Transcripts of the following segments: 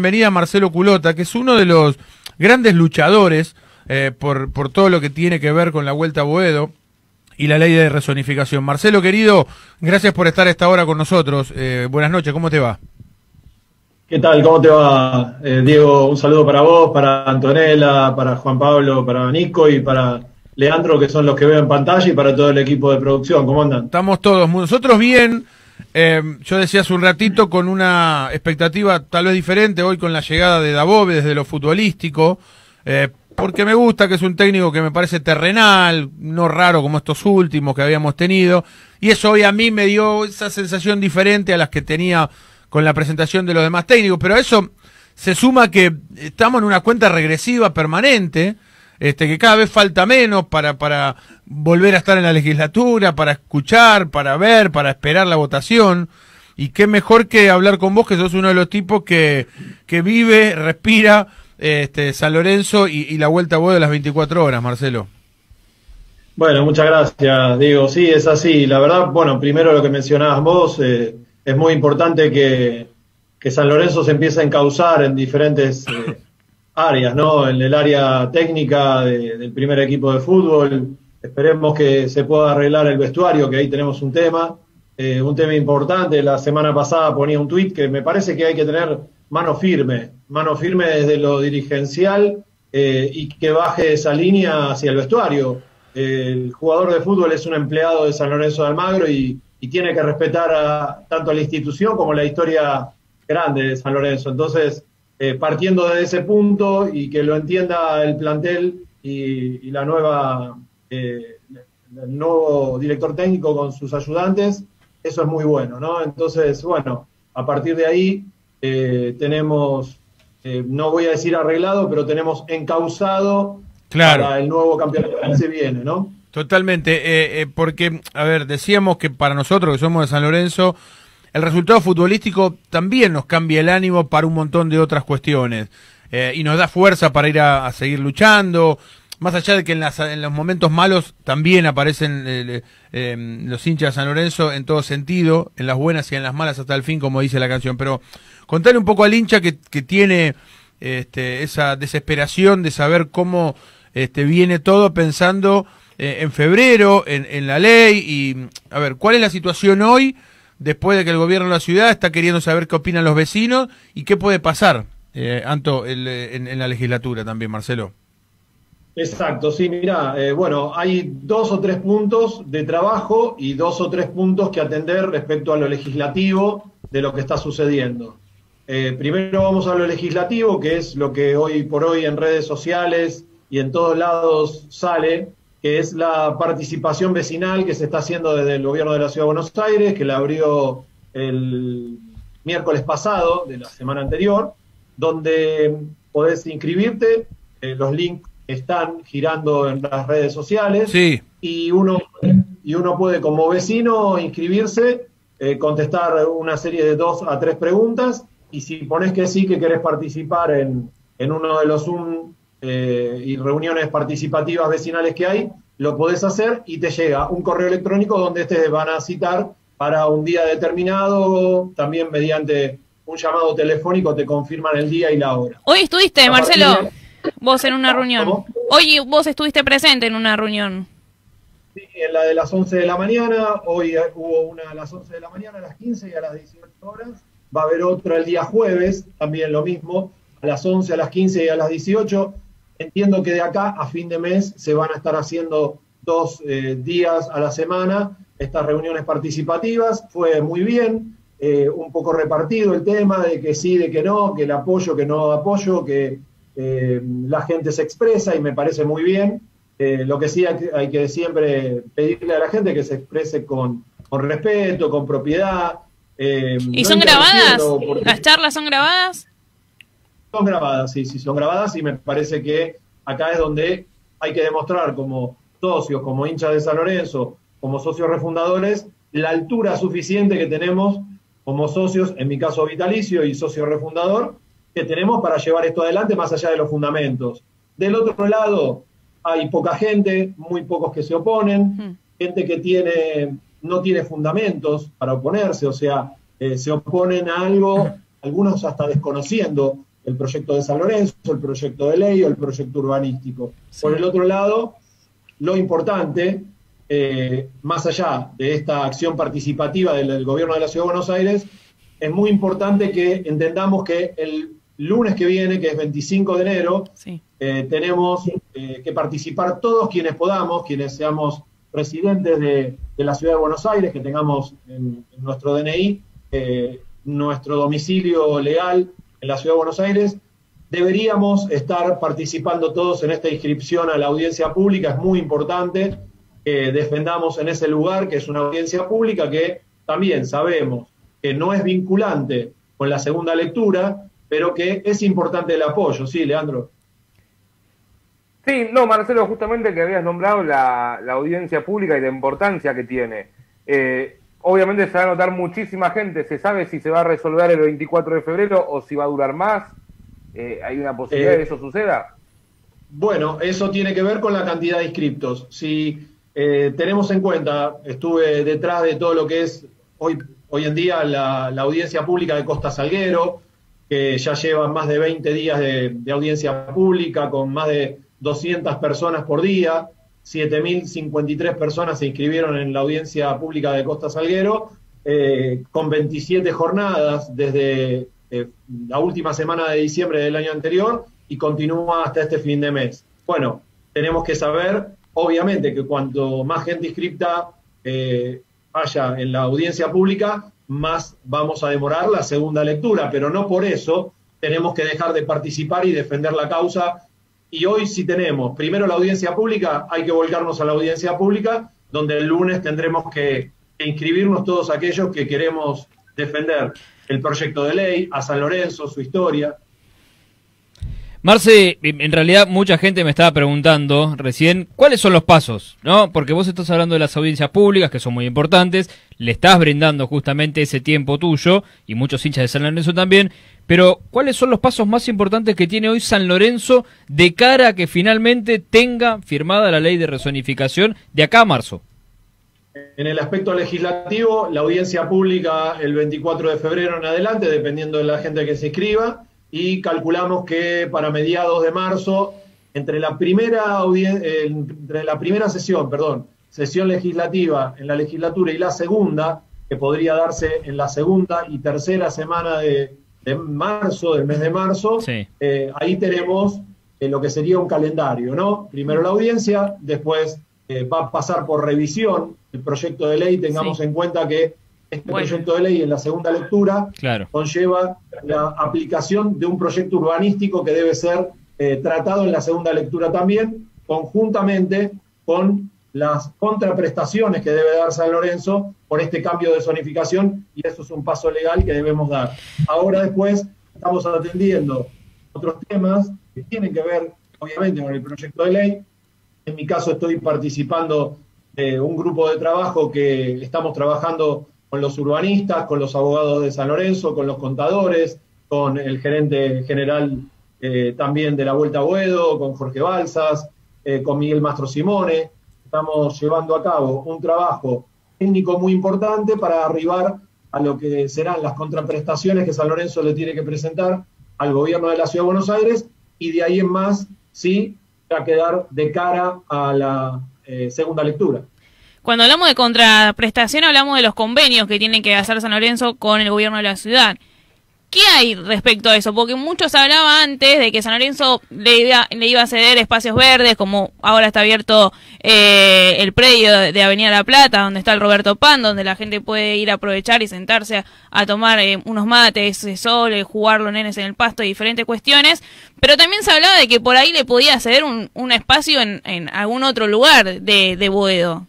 bienvenida a Marcelo Culota, que es uno de los grandes luchadores eh, por, por todo lo que tiene que ver con la Vuelta a Boedo y la ley de resonificación. Marcelo, querido, gracias por estar a esta hora con nosotros. Eh, buenas noches, ¿cómo te va? ¿Qué tal? ¿Cómo te va, eh, Diego? Un saludo para vos, para Antonella, para Juan Pablo, para Nico y para Leandro, que son los que veo en pantalla, y para todo el equipo de producción. ¿Cómo andan? Estamos todos, nosotros bien. Eh, yo decía hace un ratito con una expectativa tal vez diferente hoy con la llegada de Dabove desde lo futbolístico, eh, porque me gusta que es un técnico que me parece terrenal, no raro como estos últimos que habíamos tenido, y eso hoy a mí me dio esa sensación diferente a las que tenía con la presentación de los demás técnicos, pero eso se suma que estamos en una cuenta regresiva permanente, este, que cada vez falta menos para, para volver a estar en la legislatura, para escuchar, para ver, para esperar la votación. Y qué mejor que hablar con vos, que sos uno de los tipos que, que vive, respira este, San Lorenzo y, la vuelta a vos de las 24 horas, Marcelo. Bueno, muchas gracias, Diego. Sí, es así. La verdad, bueno, primero lo que mencionabas vos, eh, es muy importante que, que, San Lorenzo se empiece a encauzar en diferentes eh, áreas, ¿no? En el área técnica del primer equipo de fútbol. Esperemos que se pueda arreglar el vestuario, que ahí tenemos un tema, eh, un tema importante. La semana pasada ponía un tuit que me parece que hay que tener mano firme, mano firme desde lo dirigencial eh, y que baje esa línea hacia el vestuario. el jugador de fútbol es un empleado de San Lorenzo de Almagro y, y tiene que respetar a, tanto a la institución como la historia grande de San Lorenzo. Entonces, eh, partiendo de ese punto y que lo entienda el plantel y, la nueva, eh, el nuevo director técnico con sus ayudantes, eso es muy bueno, ¿no? Entonces, bueno, a partir de ahí eh, tenemos, no voy a decir arreglado, pero tenemos encauzado para el nuevo campeonato que se viene, ¿no? Totalmente, porque, a ver, decíamos que para nosotros que somos de San Lorenzo, el resultado futbolístico también nos cambia el ánimo para un montón de otras cuestiones eh, y nos da fuerza para ir a, seguir luchando. Más allá de que en, en los momentos malos también aparecen eh, eh, los hinchas de San Lorenzo en todo sentido, en las buenas y en las malas hasta el fin, como dice la canción. Pero contarle un poco al hincha que, que tiene este, esa desesperación de saber cómo este, viene todo pensando en febrero, en, en la ley y, a ver, ¿cuál es la situación hoy? Después de que el gobierno de la ciudad está queriendo saber qué opinan los vecinos y qué puede pasar, eh, Anto, en, la legislatura también, Marcelo. Exacto, sí, mira, eh, bueno, hay dos o tres puntos de trabajo y dos o tres puntos que atender respecto a lo legislativo de lo que está sucediendo. Eh, primero vamos a lo legislativo, que es lo que hoy por hoy en redes sociales y en todos lados sale, que es la participación vecinal que se está haciendo desde el gobierno de la Ciudad de Buenos Aires, que la abrió el miércoles pasado de la semana anterior, donde podés inscribirte, eh, los links están girando en las redes sociales y uno y uno puede como vecino inscribirse, eh, contestar una serie de dos a tres preguntas y si pones que sí que querés participar en, en uno de los Zoom eh, y reuniones participativas vecinales que hay, lo podés hacer y te llega un correo electrónico donde te van a citar para un día determinado, también mediante un llamado telefónico te confirman el día y la hora. Hoy estuviste, Marcelo, vos en una reunión. Hoy vos estuviste presente en una reunión. Sí, en la de las 11 de la mañana, hoy hubo una a las 11 de la mañana, a las 15 y a las 18 horas. Va a haber otra el día jueves, también lo mismo, a las 11, a las 15 y a las 18. Entiendo que de acá a fin de mes se van a estar haciendo dos eh, días a la semana estas reuniones participativas. Fue muy bien, eh, un poco repartido el tema de que sí, de que no, que el apoyo, que no apoyo, que eh, la gente se expresa y me parece muy bien. lo que sí hay que, siempre pedirle a la gente que se exprese con, con respeto, con propiedad. ¿Y son grabadas? ¿Las charlas son grabadas? Son grabadas, sí, sí, son grabadas y me parece que acá es donde hay que demostrar como socios, como hinchas de San Lorenzo, como socios refundadores, la altura suficiente que tenemos como socios, en mi caso vitalicio y socio refundador, que tenemos para llevar esto adelante más allá de los fundamentos. Del otro lado, hay poca gente, muy pocos que se oponen, gente que tiene, no tiene fundamentos para oponerse, o sea, eh, se oponen a algo, algunos hasta desconociendo el proyecto de San Lorenzo, el proyecto de ley o el proyecto urbanístico. Por el otro lado, lo importante, eh, más allá de esta acción participativa del, gobierno de la Ciudad de Buenos Aires, es muy importante que entendamos que el lunes que viene, que es 25 de enero, eh, tenemos eh, que participar todos quienes podamos, quienes seamos residentes de, la Ciudad de Buenos Aires, que tengamos en, nuestro DNI nuestro domicilio legal en la Ciudad de Buenos Aires, deberíamos estar participando todos en esta inscripción a la audiencia pública. Es muy importante que defendamos en ese lugar, que es una audiencia pública que también sabemos que no es vinculante con la segunda lectura, pero que es importante el apoyo. Sí, Leandro. Sí, no, Marcelo, justamente que habías nombrado la, audiencia pública y la importancia que tiene. Eh, obviamente se va a notar muchísima gente. ¿Se sabe si se va a resolver el 24 de febrero o si va a durar más? Eh, ¿Hay una posibilidad de que eh, eso suceda? Bueno, eso tiene que ver con la cantidad de inscriptos. Si eh, tenemos en cuenta, estuve detrás de todo lo que es hoy, hoy en día la, audiencia pública de Costa Salguero, que ya lleva más de 20 días de, de audiencia pública con más de 200 personas por día. 7.053 personas se inscribieron en la audiencia pública de Costa Salguero, con 27 jornadas desde eh, la última semana de diciembre del año anterior y continúa hasta este fin de mes. Bueno, tenemos que saber, obviamente, que cuanto más gente inscripta eh, haya en la audiencia pública, más vamos a demorar la segunda lectura, pero no por eso tenemos que dejar de participar y defender la causa. Y hoy si tenemos primero la audiencia pública, hay que volcarnos a la audiencia pública, donde el lunes tendremos que inscribirnos todos aquellos que queremos defender el proyecto de ley, a San Lorenzo, su historia. Marce, en realidad mucha gente me estaba preguntando recién cuáles son los pasos, ¿no? Porque vos estás hablando de las audiencias públicas que son muy importantes, le estás brindando justamente ese tiempo tuyo y muchos hinchas de San Lorenzo también, pero ¿cuáles son los pasos más importantes que tiene hoy San Lorenzo de cara a que finalmente tenga firmada la ley de resonificación de acá a marzo? En el aspecto legislativo, la audiencia pública el 24 de febrero en adelante, dependiendo de la gente que se inscriba, y calculamos que para mediados de marzo, entre la primera, entre la primera sesión, perdón, sesión legislativa en la legislatura y la segunda, que podría darse en la segunda y tercera semana de, marzo, del mes de marzo, eh, ahí tenemos eh, lo que sería un calendario, ¿no? Primero la audiencia, después eh, va a pasar por revisión el proyecto de ley, tengamos en cuenta que este proyecto de ley en la segunda lectura conlleva la aplicación de un proyecto urbanístico que debe ser eh, tratado en la segunda lectura también, conjuntamente con las contraprestaciones que debe dar San Lorenzo por este cambio de zonificación y eso es un paso legal que debemos dar. Ahora después estamos atendiendo otros temas que tienen que ver obviamente con el proyecto de ley, en mi caso estoy participando de un grupo de trabajo que estamos trabajando con los urbanistas, con los abogados de San Lorenzo, con los contadores, con el gerente general eh, también de la Vuelta a Boedo, con Jorge Balsas, eh, con Miguel Mastro Simone. Estamos llevando a cabo un trabajo técnico muy importante para arribar a lo que serán las contraprestaciones que San Lorenzo le tiene que presentar al gobierno de la Ciudad de Buenos Aires y de ahí en más, sí, a quedar de cara a la eh, segunda lectura. Cuando hablamos de contraprestación hablamos de los convenios que tiene que hacer San Lorenzo con el gobierno de la ciudad. ¿Qué hay respecto a eso? Porque muchos hablaban antes de que San Lorenzo le iba, le iba a ceder espacios verdes, como ahora está abierto eh, el predio de Avenida La Plata, donde está el Roberto Pan, donde la gente puede ir a aprovechar y sentarse a, tomar eh, unos mates, sol, eh, jugar los nenes en el pasto y diferentes cuestiones. Pero también se hablaba de que por ahí le podía ceder un, un espacio en, en, algún otro lugar de, de Boedo.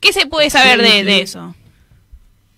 ¿Qué se puede saber de, de eso?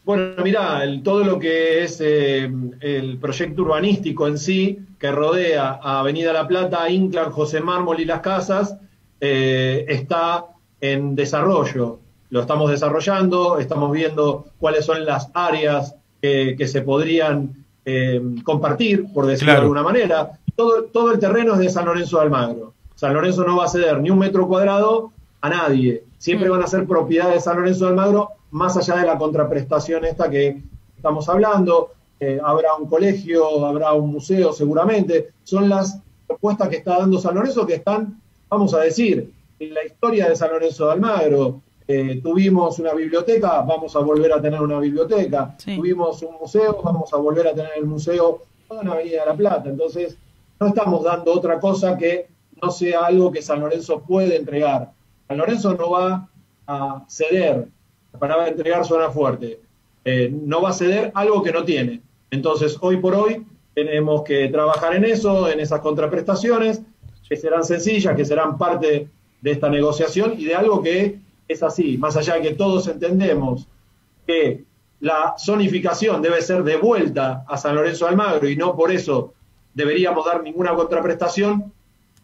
Bueno, mira, todo lo que es eh, el proyecto urbanístico en sí, que rodea a Avenida La Plata, Inclán, José Mármol y Las Casas, eh, está en desarrollo. Lo estamos desarrollando, estamos viendo cuáles son las áreas que se podrían eh, compartir, por decirlo de alguna manera. Todo, todo el terreno es de San Lorenzo de Almagro. San Lorenzo no va a ceder ni un metro cuadrado a nadie. Siempre mm. van a ser propiedad de San Lorenzo de Almagro más allá de la contraprestación esta que estamos hablando. eh, habrá un colegio, habrá un museo seguramente. Son las propuestas que está dando San Lorenzo que están, vamos a decir, en la historia de San Lorenzo de Almagro. Eh, tuvimos una biblioteca, vamos a volver a tener una biblioteca. Sí. Tuvimos un museo, vamos a volver a tener el museo en Avenida de la Plata. Entonces, no estamos dando otra cosa que no sea algo que San Lorenzo puede entregar. San Lorenzo no va a ceder, la palabra entregar suena fuerte, eh, no va a ceder algo que no tiene. Entonces, hoy por hoy tenemos que trabajar en eso, en esas contraprestaciones, que serán sencillas, que serán parte de esta negociación y de algo que es así, más allá de que todos entendemos que la zonificación debe ser devuelta a San Lorenzo Almagro y no por eso deberíamos dar ninguna contraprestación,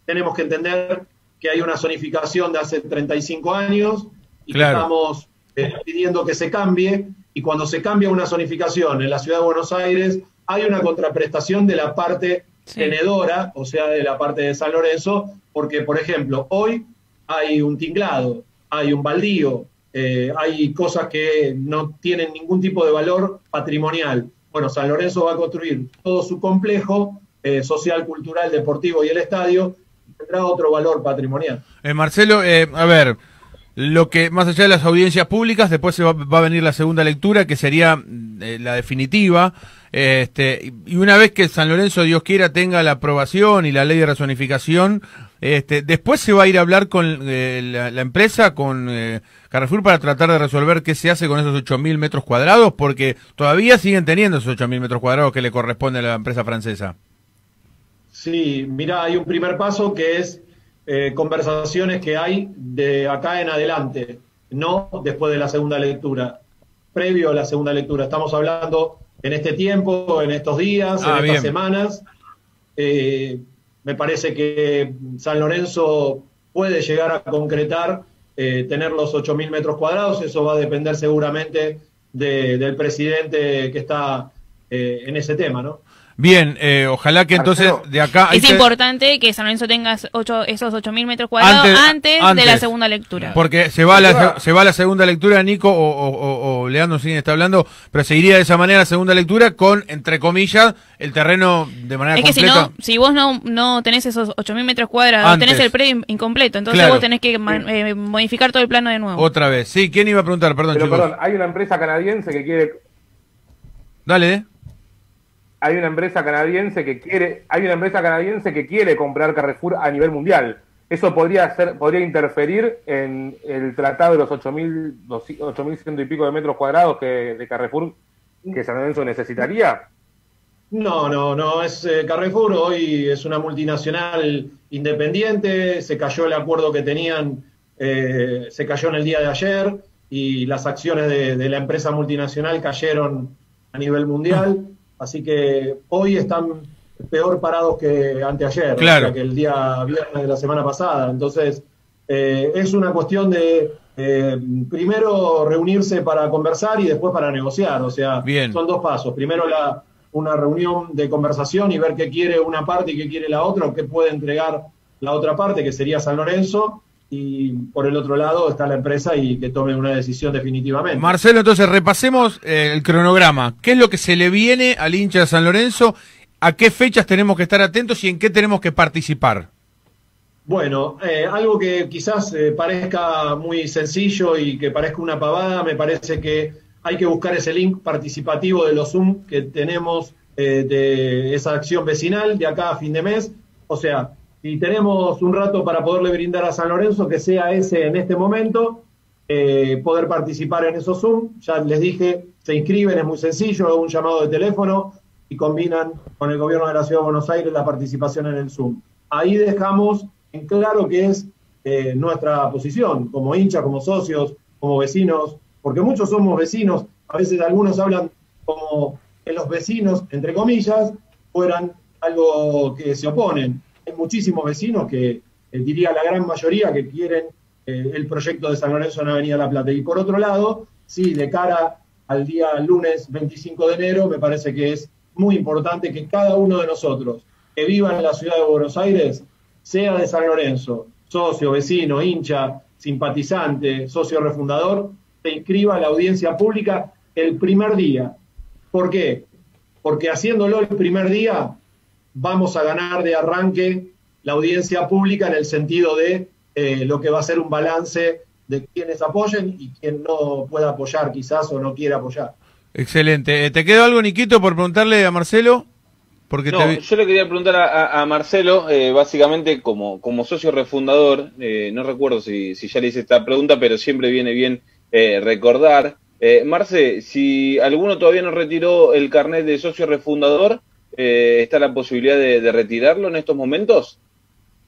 tenemos que entender que hay una zonificación de hace 35 años y Claro. que estamos eh, pidiendo que se cambie y cuando se cambia una zonificación en la ciudad de Buenos Aires hay una contraprestación de la parte Sí. tenedora, o sea, de la parte de San Lorenzo, porque, por ejemplo, hoy hay un tinglado, hay un baldío, eh, hay cosas que no tienen ningún tipo de valor patrimonial. Bueno, San Lorenzo va a construir todo su complejo eh, social, cultural, deportivo y el estadio, otro valor patrimonial. Eh, Marcelo, eh, a ver, lo que más allá de las audiencias públicas, después se va, a venir la segunda lectura, que sería eh, la definitiva. Este, y una vez que San Lorenzo, Dios quiera, tenga la aprobación y la ley de razonificación, este, después se va a ir a hablar con eh, la, la empresa, con eh, Carrefour, para tratar de resolver qué se hace con esos 8.000 metros cuadrados, porque todavía siguen teniendo esos 8.000 metros cuadrados que le corresponde a la empresa francesa. Sí, mira, hay un primer paso que es eh, conversaciones que hay de acá en adelante, no después de la segunda lectura, previo a la segunda lectura. Estamos hablando en este tiempo, en estos días, Ah, en bien. estas semanas. Eh, me parece que San Lorenzo puede llegar a concretar eh, tener los 8.000 metros cuadrados. Eso va a depender seguramente de- del presidente que está eh, en ese tema, ¿no? Bien, eh, ojalá que entonces Marcelo, de acá... Es importante que San Lorenzo tenga ocho, esos 8.000 metros cuadrados Antes- antes, de la segunda lectura. Porque se va, a la, se va a la segunda lectura, Nico, o, o, o- o Leandro Cine está hablando, pero seguiría de esa manera la segunda lectura con, entre comillas, el terreno de manera es que si completa. no, si vos no, no tenés esos 8.000 metros cuadrados, Antes. tenés el predio incompleto, entonces Claro. vos tenés que eh, modificar todo el plano de nuevo. Otra vez. Sí, ¿quién iba a preguntar? Perdón, Pero chicos. perdón, hay una empresa canadiense que quiere Dale, ¿eh? Hay una empresa canadiense que quiere hay una empresa canadiense que quiere comprar Carrefour a nivel mundial. Eso podría ser podría interferir en el tratado de los 8.000 8.100 y pico de metros cuadrados que de Carrefour que San Lorenzo necesitaría. No, no, no, es eh, Carrefour, hoy es una multinacional independiente, se cayó el acuerdo que tenían, eh, se cayó en el día de ayer y las acciones de, de la empresa multinacional cayeron a nivel mundial, así que hoy están peor parados que anteayer, Claro. o sea, que el día viernes de la semana pasada. Entonces, eh, es una cuestión de eh, primero reunirse para conversar y después para negociar. O sea, Bien. son dos pasos. Primero la, una reunión de conversación y ver qué quiere una parte y qué quiere la otra, o qué puede entregar la otra parte, que sería San Lorenzo. Y por el otro lado está la empresa y que tome una decisión definitivamente. Marcelo, entonces repasemos eh, el cronograma. ¿Qué es lo que se le viene al hincha de San Lorenzo? ¿A qué fechas tenemos que estar atentos y en qué tenemos que participar? Bueno, eh, algo que quizás eh, parezca muy sencillo y que parezca una pavada, me parece que hay que buscar ese link participativo de los Zoom que tenemos eh, de esa acción vecinal de acá a fin de mes. O sea, si tenemos un rato para poderle brindar a San Lorenzo, que sea ese en este momento, eh, poder participar en esos Zoom. Ya les dije, se inscriben, es muy sencillo, un llamado de teléfono y combinan con el gobierno de la Ciudad de Buenos Aires la participación en el Zoom. Ahí dejamos en claro que es eh, nuestra posición como hinchas, como socios, como vecinos, porque muchos somos vecinos, a veces algunos hablan como que los vecinos, entre comillas, fueran algo que se oponen. Muchísimos vecinos que, eh, diría la gran mayoría, que quieren eh, el proyecto de San Lorenzo en Avenida La Plata. Y por otro lado, sí, de cara al día lunes 25 de enero, me parece que es muy importante que cada uno de nosotros que viva en la ciudad de Buenos Aires, sea de San Lorenzo, socio, vecino, hincha, simpatizante, socio refundador, se inscriba a la audiencia pública el primer día. ¿Por qué? porque haciéndolo el primer día vamos a ganar de arranque la audiencia pública en el sentido de eh, lo que va a ser un balance de quienes apoyen y quien no pueda apoyar quizás o no quiera apoyar. Excelente. Eh, ¿Te quedó algo, Niquito, por preguntarle a Marcelo? Porque no, yo le quería preguntar a, Marcelo, eh, básicamente como, como socio refundador, no recuerdo si, si, ya le hice esta pregunta, pero siempre viene bien recordar. Marce, si alguno todavía no retiró el carnet de socio refundador, ¿está la posibilidad de retirarlo en estos momentos?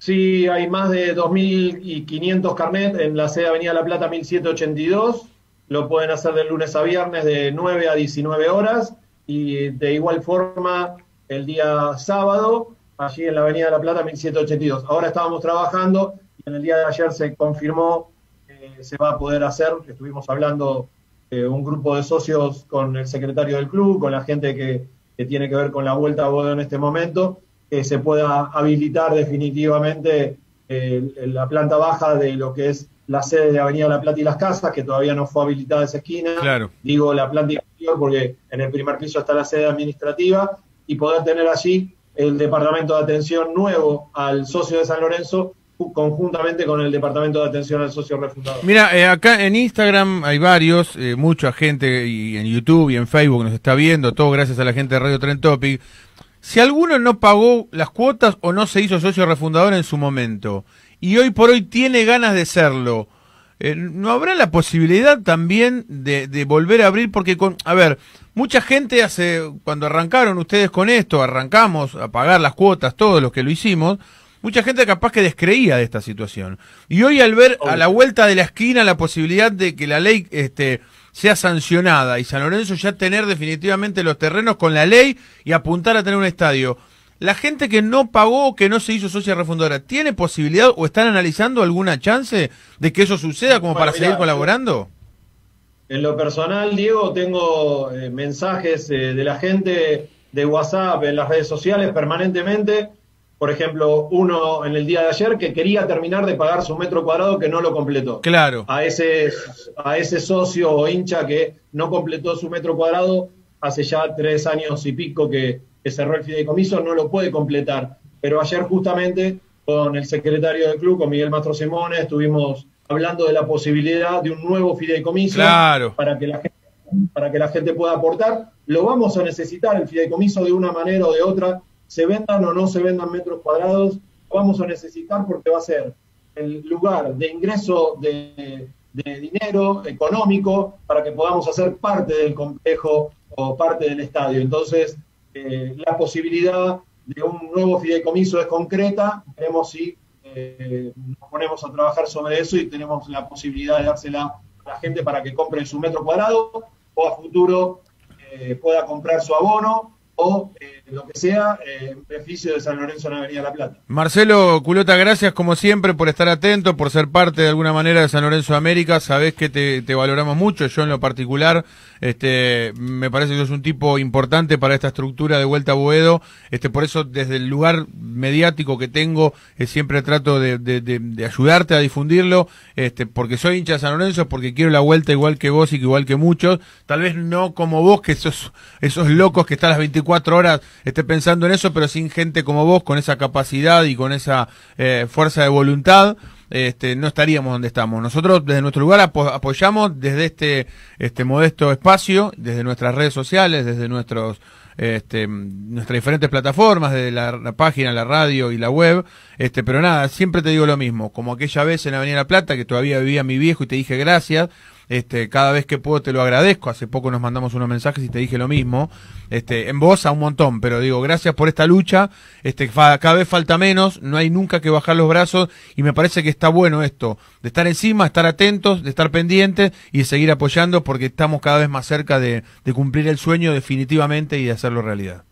Sí, hay más de 2.500 carnet en la sede Avenida La Plata 1782. Lo pueden hacer de lunes a viernes de 9 a 19 horas y de igual forma el día sábado allí en la Avenida La Plata 1782. Ahora estábamos trabajando y en el día de ayer se confirmó que se va a poder hacer. Estuvimos hablando eh, un grupo de socios con el secretario del club, con la gente que, que tiene que ver con la vuelta a Bodo en este momento que se pueda habilitar definitivamente eh, la planta baja de lo que es la sede de Avenida La Plata y Las Casas, que todavía no fue habilitada esa esquina. Claro. Digo la planta inferior porque en el primer piso está la sede administrativa y poder tener allí el departamento de atención nuevo al socio de San Lorenzo conjuntamente con el departamento de atención al socio refundado. Mira, eh, acá en Instagram hay varios, eh, mucha gente y en YouTube y en Facebook nos está viendo, todo gracias a la gente de Radio Tren Topic. Si alguno no pagó las cuotas o no se hizo socio refundador en su momento y hoy por hoy tiene ganas de serlo, eh, ¿no habrá la posibilidad también de, de, volver a abrir? Porque, con, a ver, mucha gente hace, cuando arrancaron ustedes con esto, arrancamos a pagar las cuotas, todos los que lo hicimos, mucha gente capaz que descreía de esta situación. Y hoy al ver a la vuelta de la esquina la posibilidad de que la ley este, sea sancionada y San Lorenzo ya tener definitivamente los terrenos con la ley y apuntar a tener un estadio. La gente que no pagó, que no se hizo socia refundadora, ¿tiene posibilidad o están analizando alguna chance de que eso suceda como para seguir colaborando? En lo personal, Diego, tengo eh, mensajes eh, de la gente de WhatsApp en las redes sociales permanentemente por ejemplo, uno en el día de ayer que quería terminar de pagar su metro cuadrado que no lo completó. Claro. A ese, a ese socio o hincha que no completó su metro cuadrado hace ya tres años y pico que, cerró el fideicomiso, no lo puede completar. Pero ayer justamente con el secretario del club, con Miguel Mastro Simone, estuvimos hablando de la posibilidad de un nuevo fideicomiso para, que la gente, para que la gente pueda aportar. Lo vamos a necesitar, el fideicomiso, de una manera o de otra se vendan o no se vendan metros cuadrados, vamos a necesitar porque va a ser el lugar de ingreso de, dinero económico para que podamos hacer parte del complejo o parte del estadio. Entonces, eh, la posibilidad de un nuevo fideicomiso es concreta, veremos si eh, nos ponemos a trabajar sobre eso y tenemos la posibilidad de dársela a la gente para que compre su metro cuadrado o a futuro eh, pueda comprar su abono o lo que sea eh, en beneficio de San Lorenzo en Avenida La Plata. Marcelo Culota, gracias como siempre por estar atento, por ser parte de alguna manera de San Lorenzo de América. Sabés que te, valoramos mucho, yo en lo particular, este, me parece que es un tipo importante para esta estructura de vuelta a Boedo. Este, por eso, desde el lugar mediático que tengo, eh, siempre trato de, de, de, ayudarte a difundirlo, este, porque soy hincha de San Lorenzo, porque quiero la vuelta igual que vos y que igual que muchos. Tal vez no como vos, que esos, esos locos que están las 24 cuatro horas esté pensando en eso, pero sin gente como vos, con esa capacidad y con esa eh, fuerza de voluntad, este, no estaríamos donde estamos. Nosotros desde nuestro lugar apoyamos desde este, este modesto espacio, desde nuestras redes sociales, desde nuestros este, nuestras diferentes plataformas, de la, página, la radio y la web, este, pero nada, siempre te digo lo mismo, como aquella vez en Avenida La Plata, que todavía vivía mi viejo y te dije gracias, este, cada vez que puedo te lo agradezco. Hace poco nos mandamos unos mensajes y te dije lo mismo. Este, en voz a un montón, pero digo, gracias por esta lucha. Este, cada vez falta menos, no hay nunca que bajar los brazos y me parece que está bueno esto, de estar encima, estar atentos, de estar pendientes y de seguir apoyando porque estamos cada vez más cerca de, de cumplir el sueño definitivamente y de hacerlo realidad.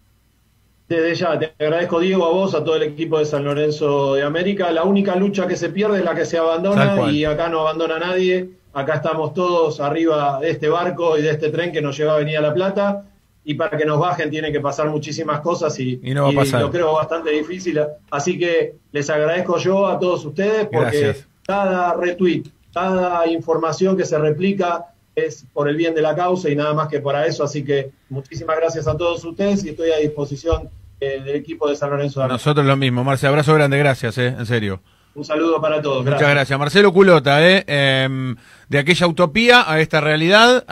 Desde ya, te agradezco Diego, a vos, a todo el equipo de San Lorenzo de América. La única lucha que se pierde es la que se abandona y acá no abandona nadie Acá estamos todos arriba de este barco y de este tren que nos lleva a Avenida La Plata. Y para que nos bajen tiene que pasar muchísimas cosas y, lo creo bastante difícil. Así que les agradezco yo a todos ustedes porque cada retweet, cada información que se replica es por el bien de la causa y nada más que para eso. Así que muchísimas gracias a todos ustedes y estoy a disposición del equipo de San Lorenzo de Nosotros lo mismo, Marce, abrazo grande, gracias, eh, en serio. Un saludo para todos. Muchas gracias. Marcelo Culota, eh, em, de aquella utopía a esta realidad.